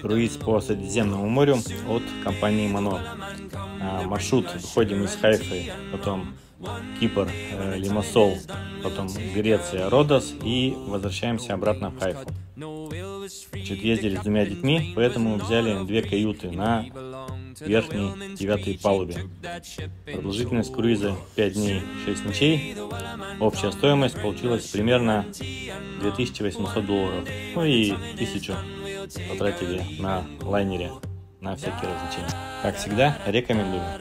Круиз по Средиземному морю от компании Манор. Маршрут выходим из Хайфы, потом Кипр, э, Лимассол, потом Греция, Родос и возвращаемся обратно в Хайфу. Значит, ездили с двумя детьми, поэтому взяли две каюты на верхней девятой палубе. Продолжительность круиза 5 дней 6 ночей. Общая стоимость получилась примерно 2800 долларов. Ну и 1000 потратили на лайнере на всякие развлечения. Как всегда, рекомендую.